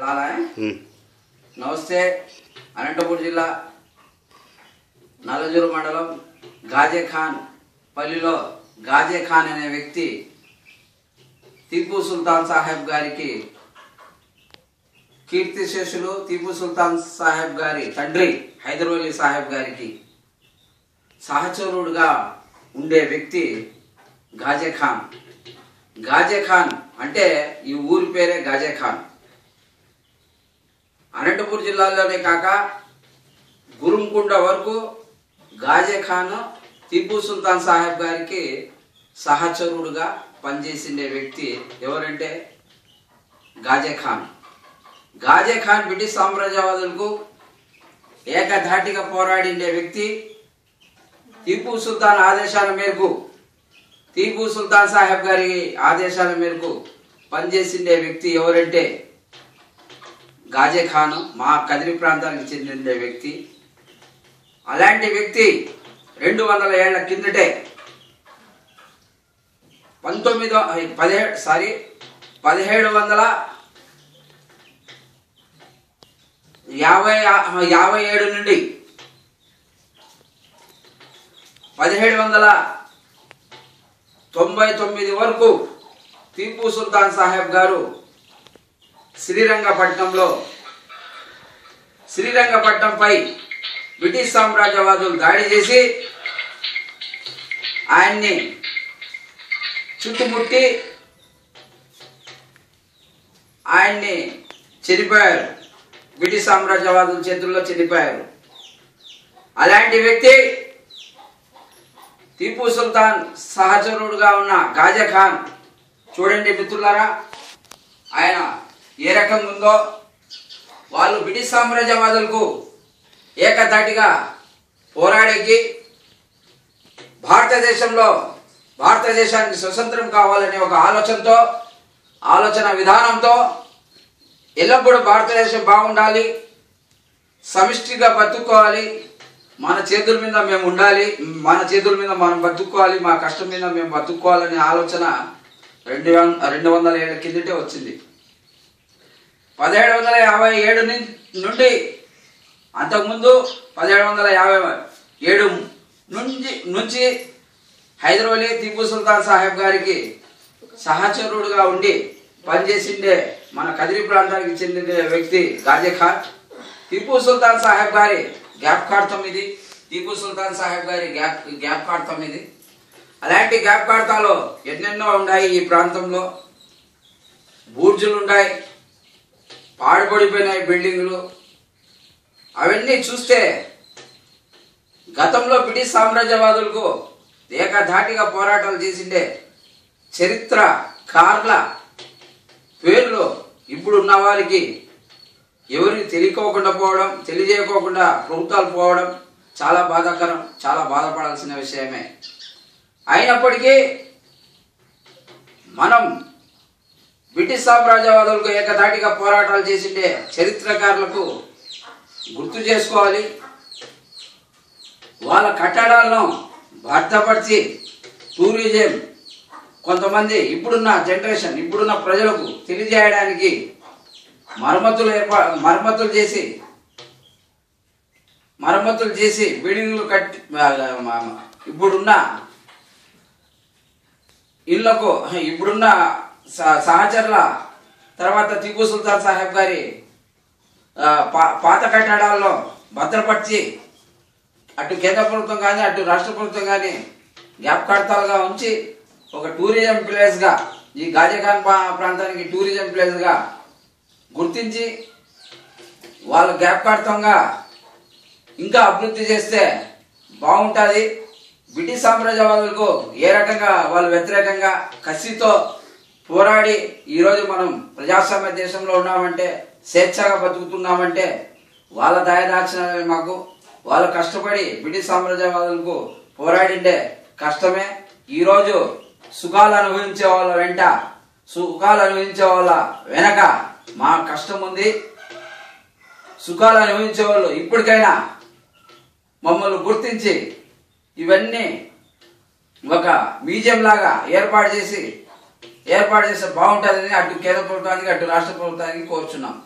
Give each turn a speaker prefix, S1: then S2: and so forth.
S1: లాలా. నమస్తే అనంతపురం జిల్లా నల్లజూరు మండలం గాజే ఖాన్ పల్లిలో గాజే ఖాన్ అనే వ్యక్తి టిప్పు సుల్తాన్ సాహెబ్ గారికి కీర్తిశేషులు టిప్పు సుల్తాన్ సాహెబ్ గారి తండ్రి హైదరాబాద్ సాహెబ్ గారికి సహచరుడుగా ఉండే వ్యక్తి గాజే ఖాన్ గాజే ఖాన్ అంటే ఈ ఊరి పేరే గాజే ఖాన్ అనంతపూర్ జిల్లాలోనే కాక గురుంకుండ వరకు గాజేఖాన్ టిప్పు సుల్తాన్ సాహెబ్ గారికి సహచరుడుగా పనిచేసిండే వ్యక్తి ఎవరంటే గాజేఖాన్. గాజేఖాన్ బ్రిటిష్ సామ్రాజ్యవాదులకు ఏకధాటిగా పోరాడిండే వ్యక్తి టిప్పు సుల్తాన్ ఆదేశాల మేరకు టిప్పు సుల్తాన్ సాహెబ్ గారి ఆదేశాల మేరకు పనిచేసిండే వ్యక్తి ఎవరంటే గాజే ఖాన్ మా కదిరి ప్రాంతానికి చెందిన వ్యక్తి. అలాంటి వ్యక్తి రెండు వందల ఏళ్ళ కిందటే పంతొమ్మిదో పదిహేడు సారీ పదిహేడు వందల యాభై యాభై ఏడు నుండి పదిహేడు వందల తొంభై తొమ్మిది వరకు టీపు సుల్తాన్ సాహెబ్ గారు శ్రీరంగపట్నంలో శ్రీరంగపట్నంపై బ్రిటిష్ సామ్రాజ్యవాదులు దాడి చేసి ఆయన్ని చుట్టుముట్టి ఆయన్ని చనిపోయారు. బ్రిటిష్ సామ్రాజ్యవాదుల చేతుల్లో చనిపోయారు. అలాంటి వ్యక్తి టీపు సుల్తాన్ సహచరుడుగా ఉన్న గాజా ఖాన్ చూడండి మిత్రులారా ఆయన ఏ రకంగా ఉందో వాళ్ళు బ్రిటిష్ సామ్రాజ్యవాదులకు ఏకధాటిగా పోరాడేకి భారతదేశంలో భారతదేశానికి స్వతంత్రం కావాలనే ఒక ఆలోచనతో ఆలోచన విధానంతో ఎల్లప్పుడూ భారతదేశం బాగుండాలి సమిష్టిగా బతుక్కోవాలి మన చేతుల మీద మేము ఉండాలి మన చేతుల మీద మనం బతుక్కోవాలి మా కష్టం మీద మేము బతుక్కోవాలనే ఆలోచన రెండు రెండు వందల ఏళ్ళ కిందటే వచ్చింది. పదిహేడు వందల యాభై ఏడు నుండి అంతకుముందు పదిహేడు వందల యాభై ఏడు నుంచి నుంచి హైదరాబాద్ టిప్పు సుల్తాన్ సాహెబ్ గారికి సహచరుడుగా ఉండి పనిచేసిండే మన కదిరి ప్రాంతానికి చెందిన వ్యక్తి గాజీ ఖాన్. టిప్పు సుల్తాన్ సాహెబ్ గారి గ్యాప్ కార్డ్ ఇది టిప్పు సుల్తాన్ సాహెబ్ గారి గ్యాప్ గ్యాప్ కార్డ్ తొమ్మిది. అలాంటి గ్యాప్ కార్తాలో ఎన్నెన్నో ఉన్నాయి ఈ ప్రాంతంలో. బూర్జులు ఉన్నాయి పడిపోయినాయి బిల్డింగులు. అవన్నీ చూస్తే గతంలో బ్రిటిష్ సామ్రాజ్యవాదులకు ఏకధాటిగా పోరాటాలు చేసిండే చరిత్ర కార్ల పేర్లు ఇప్పుడున్న వారికి ఎవరిని తెలియకోకుండా పోవడం తెలియజేయకోకుండా ప్రభుత్వాలు పోవడం చాలా బాధాకరం చాలా బాధపడాల్సిన విషయమే. అయినప్పటికీ మనం బ్రిటిష్ సామ్రాజ్యవాదులకు ఏకధాటిగా పోరాటాలు చేసిండే చరిత్రకారులకు గుర్తు చేసుకోవాలి. వాళ్ళ కట్టడాలను భర్తపరిచి టూరిజం కొంతమంది ఇప్పుడున్న జనరేషన్ ఇప్పుడున్న ప్రజలకు తెలియజేయడానికి మరమ్మతులు ఏర్పా మరమ్మతులు చేసి మరమ్మతులు చేసి బిల్డింగ్లు కట్టి ఇప్పుడున్న ఇళ్ళకు ఇప్పుడున్న సహచరుల తర్వాత టిప్పు సుల్తాన్ సాహెబ్ గారి పా- పాత కట్టడాల్లో భద్రపరిచి అటు కేంద్ర ప్రభుత్వం కానీ అటు రాష్ట్ర ప్రభుత్వం కానీ జ్ఞాపకార్థాలుగా ఉంచి ఒక టూరిజం ప్లేస్గా ఈ గాజాఖాన్ ప్రాంతానికి టూరిజం ప్లేస్గా గుర్తించి వాళ్ళు జ్ఞాపకార్థంగా ఇంకా అభివృద్ధి చేస్తే బాగుంటుంది. బ్రిటిష్ సామ్రాజ్యవాదులకు ఏ రకంగా వాళ్ళు వ్యతిరేకంగా కసితో పోరాడి ఈరోజు మనం ప్రజాస్వామ్య దేశంలో ఉన్నామంటే స్వేచ్ఛగా బతుకుతున్నామంటే వాళ్ళ దయదాక్షిణాలే మాకు. వాళ్ళు కష్టపడి బ్రిటిష్ సామ్రాజ్యవాదులకు పోరాడిండే కష్టమే. ఈరోజు సుఖాలు అనుభవించే వాళ్ళ వెంట సుఖాలు అనుభవించే వాళ్ళ వెనక మా కష్టం ఉంది. సుఖాలు అనుభవించే వాళ్ళు ఇప్పటికైనా మమ్మల్ని గుర్తించి ఇవన్నీ ఒక మ్యూజియం లాగా ఏర్పాటు చేసి ఏర్పాటు చేస్తే బాగుంటుందని అటు కేంద్ర ప్రభుత్వానికి అటు రాష్ట్ర ప్రభుత్వానికి కోరుచున్నాం.